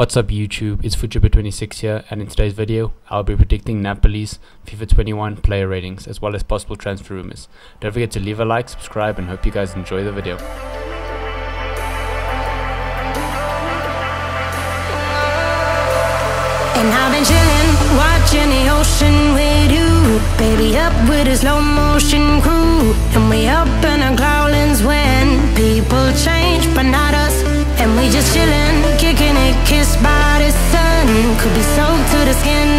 What's up YouTube, it's Futuber26 here and in today's video I'll be predicting Napoli's FIFA 21 player ratings as well as possible transfer rumours. Don't forget to leave a like, subscribe and hope you guys enjoy the video. And I've been chillin', watching the ocean with you Baby up with a slow motion crew And we up in the growlings when people change but not us And we just chillin' could be soaked to the skin.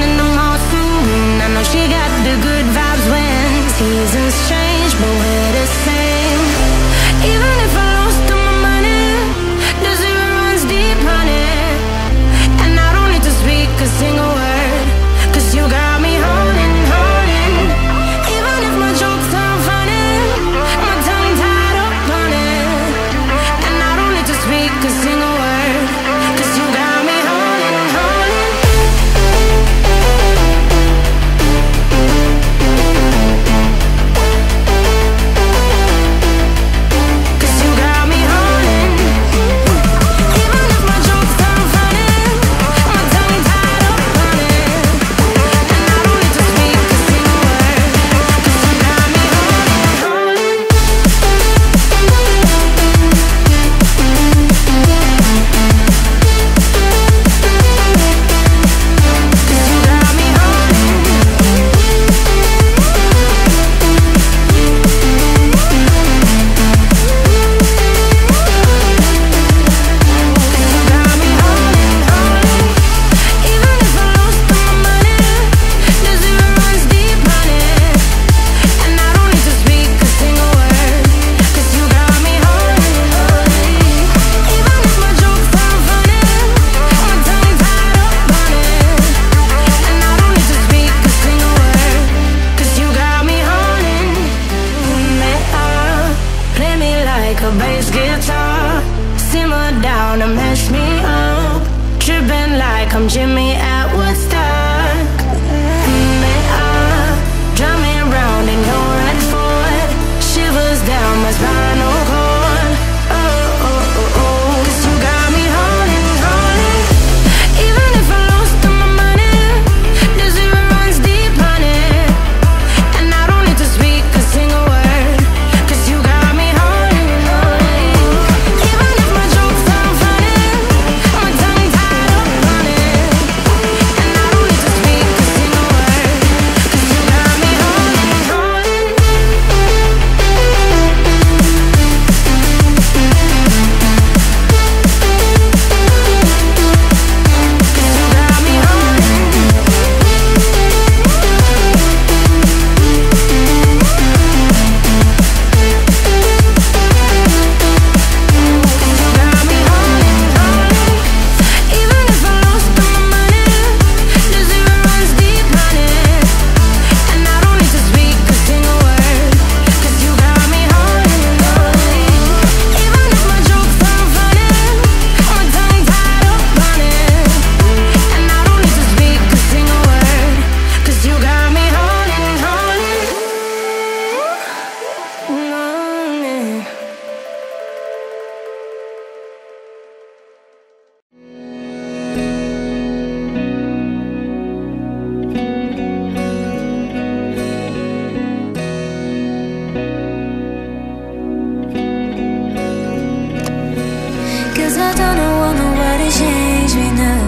I don't want nobody to change me now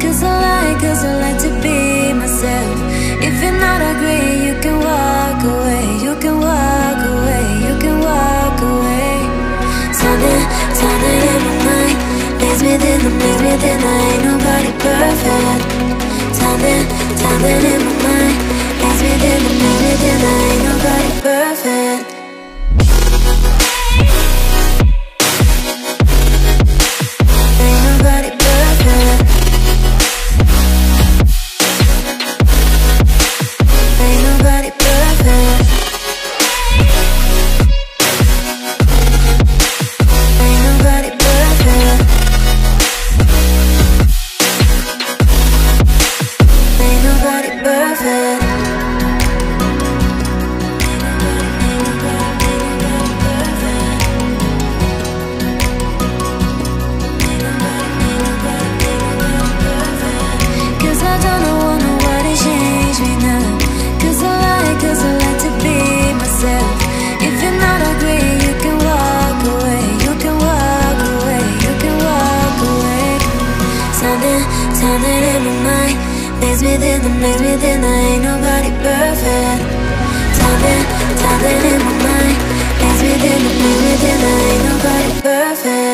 Cause I like, cause I like to be myself If you're not agree, you can walk away You can walk away, you can walk away Time and time something in my mind Lays me thinner, makes me thinner Ain't nobody perfect. Time and time something in my mind Lays me thinner, makes me thinner Ain't nobody perfect. Something in my mind think, that makes me think that ain't nobody perfect. Something, something in my mind think, that makes me think that ain't nobody perfect.